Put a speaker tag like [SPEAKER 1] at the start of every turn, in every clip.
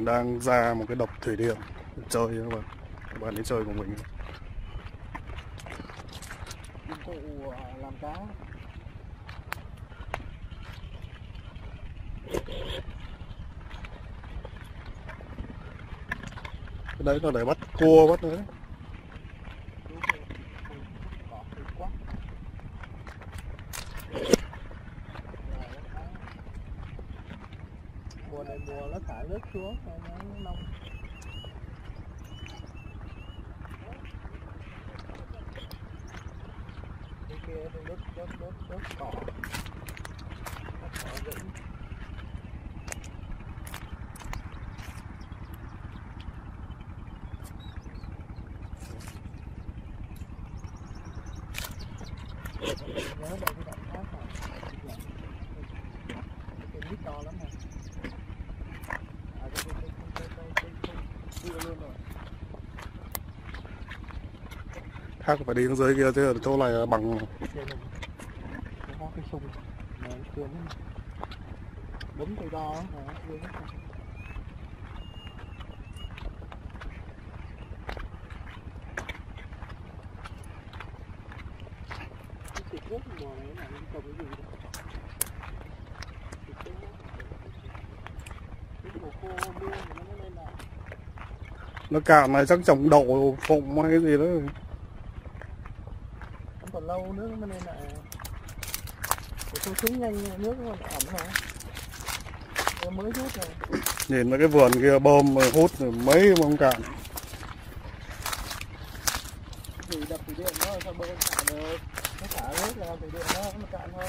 [SPEAKER 1] mình đang ra một cái đập thủy điện để chơi các bạn. Các bạn đi chơi cùng mình.
[SPEAKER 2] Cụ à, làm cá.
[SPEAKER 1] Cái đấy là để bắt cua bắt đấy
[SPEAKER 2] cỏ thịt quá mùa này mùa nó thả nước xuống nó nó nông bên kia thì đốt đốt đốt đốt cỏ. Đốt cỏ rẫy nhớ đây cái đoạn khác này cái mít to lắm này à cái cái cái cái cái cái cái kia luôn rồi
[SPEAKER 1] khác phải đi xuống dưới kia chứ ở chỗ này là bằng
[SPEAKER 2] nó bấm nó này
[SPEAKER 1] cạn này, chắc trồng đậu phộng hay cái gì đó
[SPEAKER 2] lâu nữa mới lại để tôi xuống nhanh nước nó ẩm Em mới rút rồi
[SPEAKER 1] nhìn mấy cái vườn kia bơm mà hút rồi mấy mà không cạn.
[SPEAKER 2] Thì đập thủy điện nó sao bơm xả được. Nó xả nước là thủy điện nó nó cạn thôi.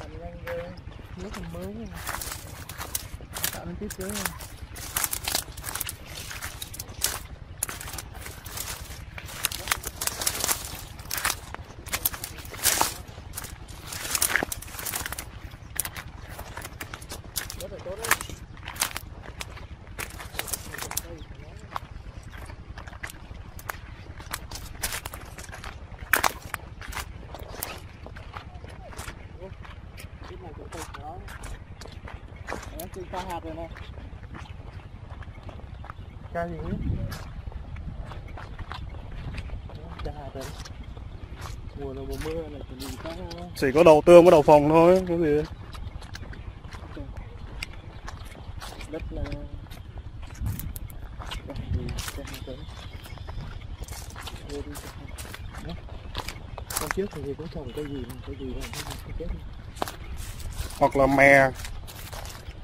[SPEAKER 2] Cạn nhanh ghê. Nước còn mới này Nó cạn lên tiếp dưới này rất là tốt đấy cái này cũng thịt đó Đấy, trên ca hạt rồi này ca gì? Ca hạt rồi mùa là mùa mưa này chuẩn bị cá
[SPEAKER 1] chỉ có đậu tương với đậu phộng thôi cái gì?
[SPEAKER 2] Đất là trước thì cũng trồng cây gì cây gì chết
[SPEAKER 1] hoặc là mè
[SPEAKER 2] hỏi là biết rồi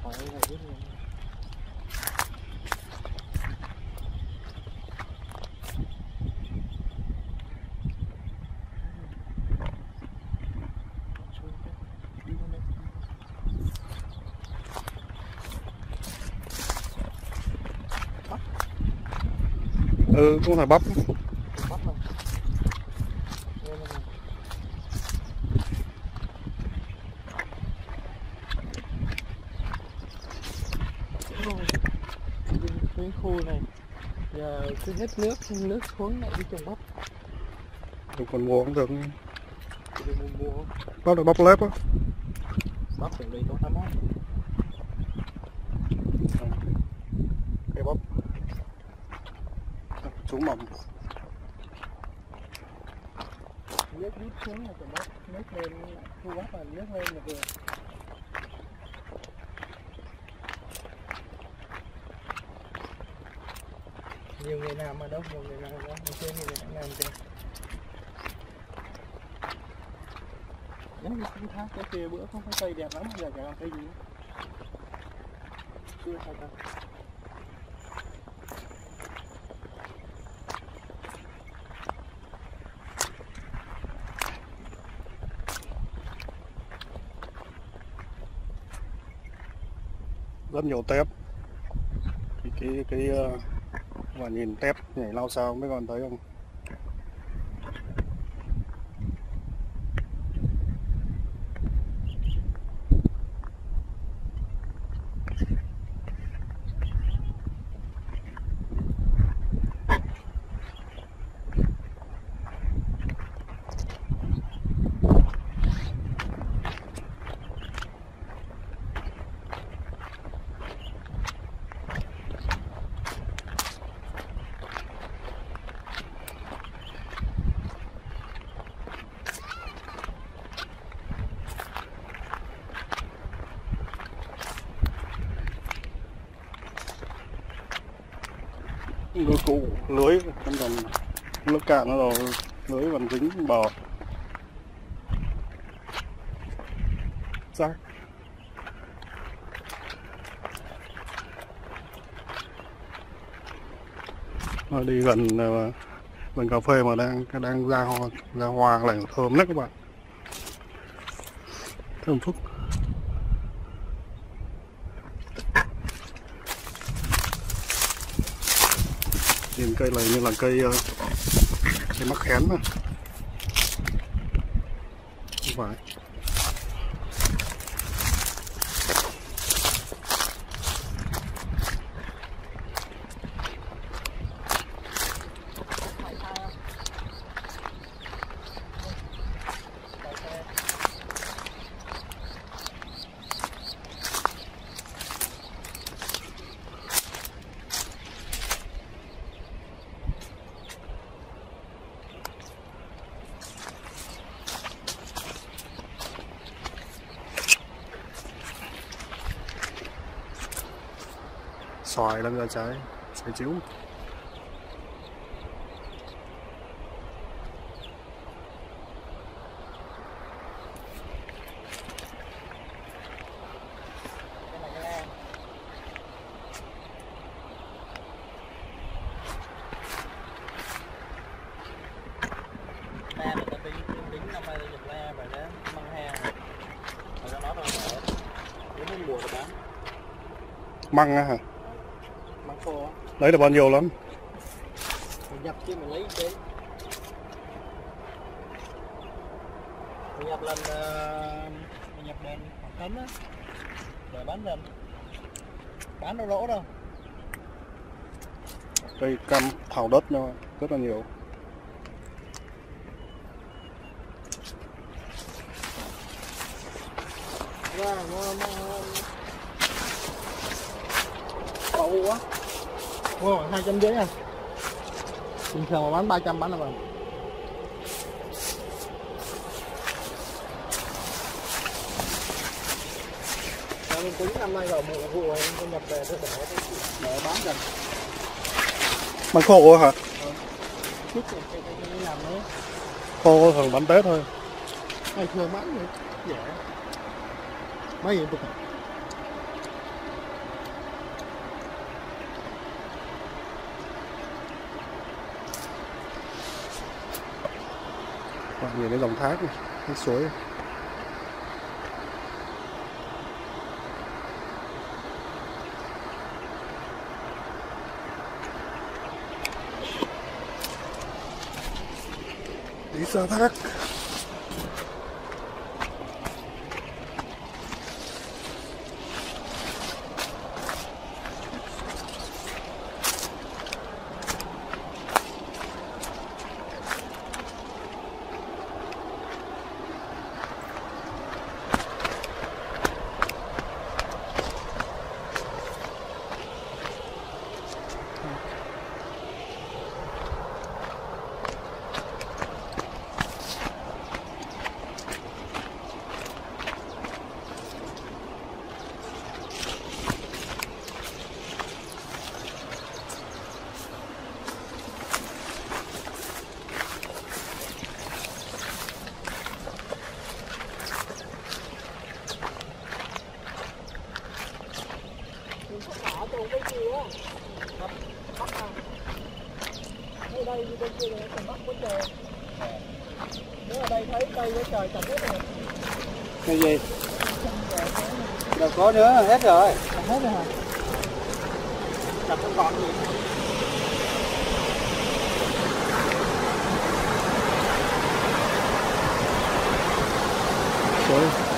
[SPEAKER 1] ừ cũng phải bắp
[SPEAKER 2] bắt rồi Đây là này. Rồi cái khu này. Giờ cứ hết nước nước xuống lại đi trồng bắp.
[SPEAKER 1] Không còn mua cũng được
[SPEAKER 2] mua.
[SPEAKER 1] Bắp là bắp lép á.
[SPEAKER 2] Bắp ở đây có tám mát
[SPEAKER 1] cái bắp. Chú mầm.
[SPEAKER 2] Nước rút xuống là trồng bắp nước lên thu bắp là nước lên là vừa nhiều người làm mà đâu nhiều người làm đâu mình chơi người đã làm chưa Đấy, không thác cái kia bữa không có cây đẹp lắm giờ làm cây gì chưa sao ta?
[SPEAKER 1] Rất nhiều tép. Cái cái cái ờ, và nhìn tép nhảy lao sao mấy con thấy không? Ngư cụ lưới. Vẫn còn nước cạn nó rồi lưới vẫn dính bờ rác. Nó đi gần ờ, vườn cà phê mà đang đang ra hoa ra hoa lại thơm lắm các bạn. Thơm phức cây này như là cây ờ, cây mắc khén mà. Không phải. Xoài lên ra trái xoài chiếu.
[SPEAKER 2] Măng ha hả nó nói rồi đến đến mùa rồi bán
[SPEAKER 1] măng á hả
[SPEAKER 2] măng
[SPEAKER 1] đấy là bao nhiêu lắm?
[SPEAKER 2] Mình nhập chứ mình lấy chứ mình nhập lần ờ, mình nhập lần khoảng tấn á. Rồi bán dần. Bán đâu lỗ đâu.
[SPEAKER 1] Cây cam thảo đất nó rất là nhiều.
[SPEAKER 2] Wow, wow, wow. Cậu quá Wow, hai trăm dưới à? Bình thường mà bán 300 bán là bằng mình tính năm nay vào mùa vụ này em nhập về tôi để để bán dần.
[SPEAKER 1] Măng khô hả?
[SPEAKER 2] Chút rồi cái cái cái làm đấy
[SPEAKER 1] khô thường bán tết thôi.
[SPEAKER 2] Ngày thường bán vậy Dễ. Mấy gì tôi
[SPEAKER 1] Bạn nhìn cái dòng thác này, cái suối này. đi xa thác
[SPEAKER 2] Ở tù cái kia á Bắt Bắt à Ở đây như bên kia là còn bắt quá trời Nếu ở đây thấy cây quá trời chặt hết rồi
[SPEAKER 3] cái gì? Đâu có nữa hết rồi.
[SPEAKER 2] Hết rồi hả? Không còn gì?
[SPEAKER 1] Suối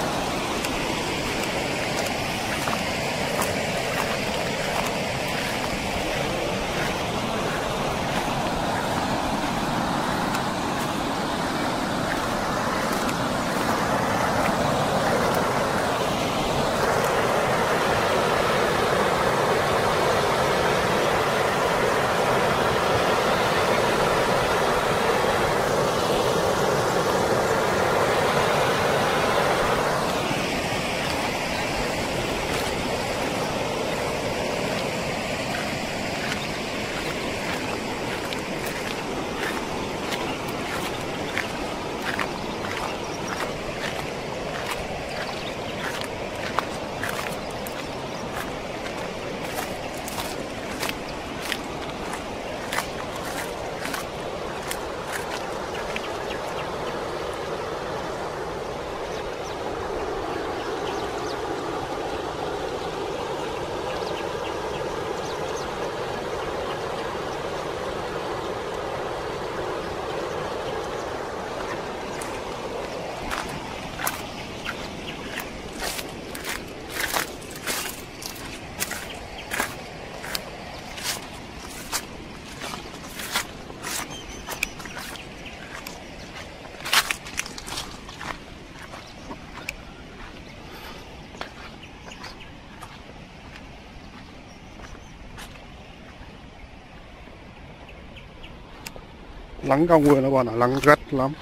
[SPEAKER 1] lắng cao nguyên nó bọn là lắng gắt lắm.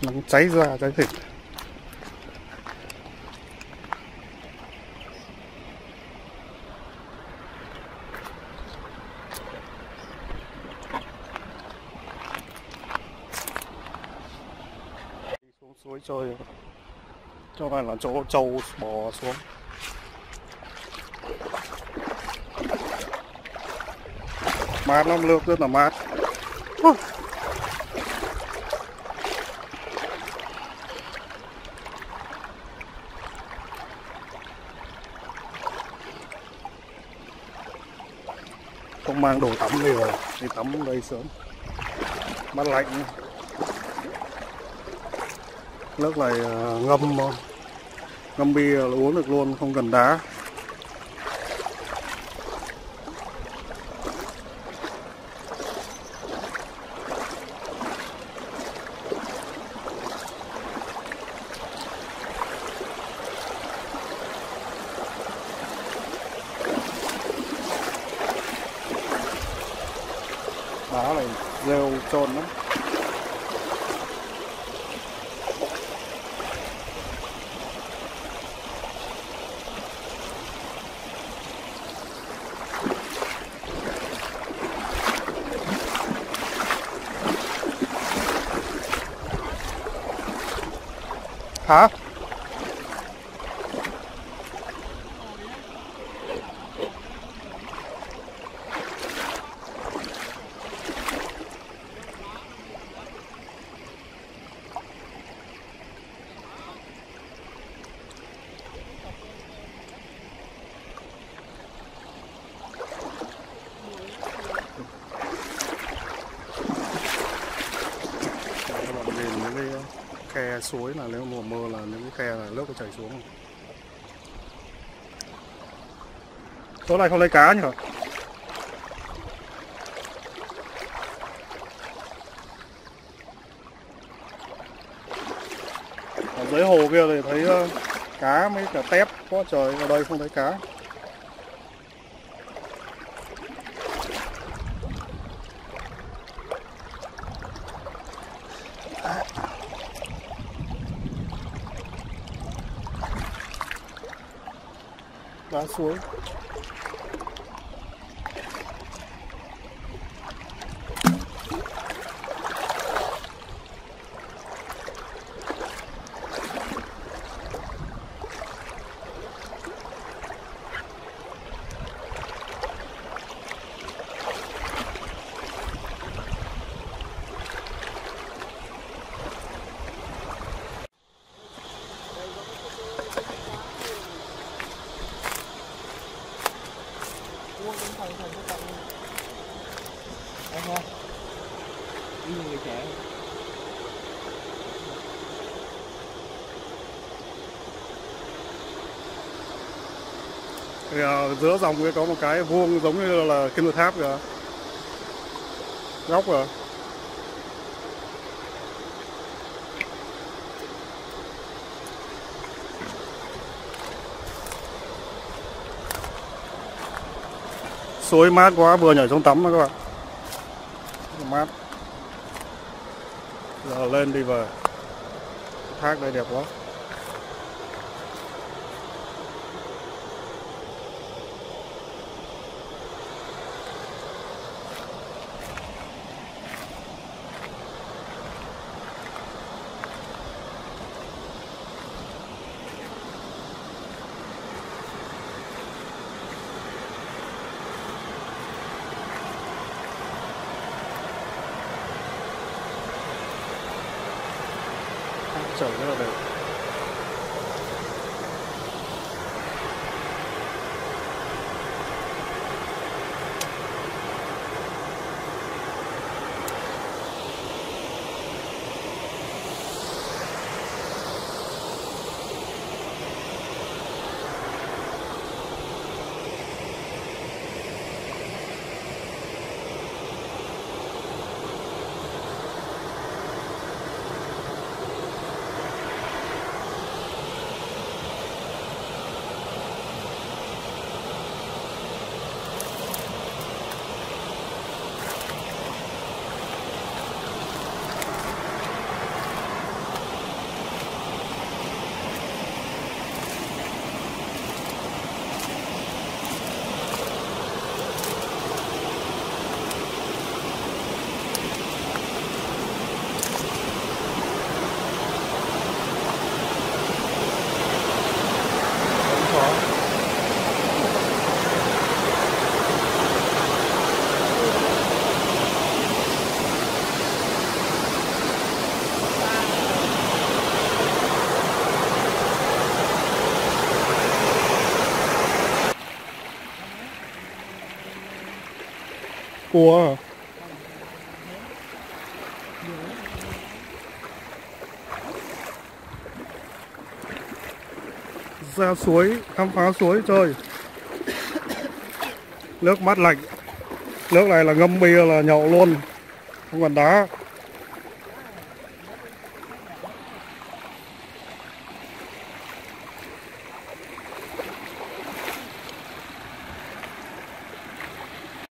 [SPEAKER 1] Lắng cháy da cháy thịt. Đi xuống suối chơi. Chỗ này là chỗ trâu bò xuống. Mát lắm nước rất là mát không mang đồ tắm đi rồi, đi tắm đây sớm. Mát lạnh. Nước này à, ngâm ngâm bia là uống được luôn, không cần đá. Đá này rêu trơn lắm hả các bạn nhìn những cái khe suối là nếu mùa mưa là những cái khe là nước nó chảy xuống. Chỗ này không lấy cá nhỉ? Ở dưới hồ kia thì thấy ờ, cá mấy cả tép. Quá trời, ở đây không thấy cá. Cá thì à, giữa dòng kia có một cái vuông giống như là kim tự tháp kìa. Góc rồi suối mát quá, vừa nhảy xuống tắm đó các bạn. Mát. Giờ lên đi về. Thác đây đẹp quá. Trời rất là cua à? ra suối, khám phá suối chơi nước mát lạnh nước này là ngâm bia là nhậu luôn, không cần đá